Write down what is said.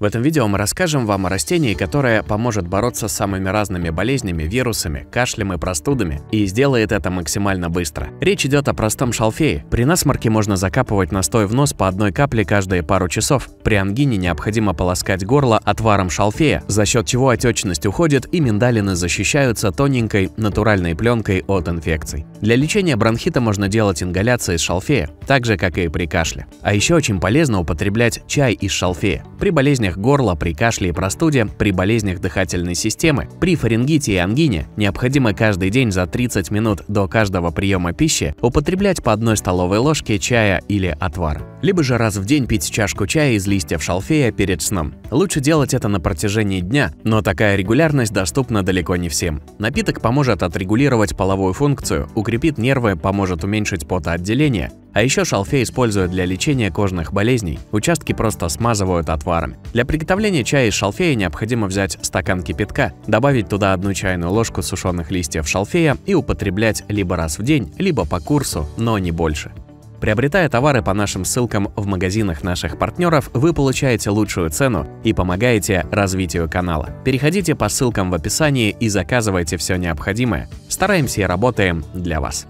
В этом видео мы расскажем вам о растении, которое поможет бороться с самыми разными болезнями, вирусами, кашлем и простудами, и сделает это максимально быстро. Речь идет о простом шалфее. При насморке можно закапывать настой в нос по одной капле каждые пару часов. При ангине необходимо полоскать горло отваром шалфея, за счет чего отечность уходит и миндалины защищаются тоненькой натуральной пленкой от инфекций. Для лечения бронхита можно делать ингаляции из шалфея, так же как и при кашле. А еще очень полезно употреблять чай из шалфея. При болезнях болезнях горла, при кашле и простуде, при болезнях дыхательной системы, при фарингите и ангине необходимо каждый день за 30 минут до каждого приема пищи употреблять по одной столовой ложке чая или отвар. Либо же раз в день пить чашку чая из листьев шалфея перед сном. Лучше делать это на протяжении дня, но такая регулярность доступна далеко не всем. Напиток поможет отрегулировать половую функцию, укрепит нервы, поможет уменьшить потоотделение, а еще шалфей используют для лечения кожных болезней, участки просто смазывают отварами. Для приготовления чая из шалфея необходимо взять стакан кипятка, добавить туда одну чайную ложку сушеных листьев шалфея и употреблять либо раз в день, либо по курсу, но не больше. Приобретая товары по нашим ссылкам в магазинах наших партнеров, вы получаете лучшую цену и помогаете развитию канала. Переходите по ссылкам в описании и заказывайте все необходимое. Стараемся и работаем для вас.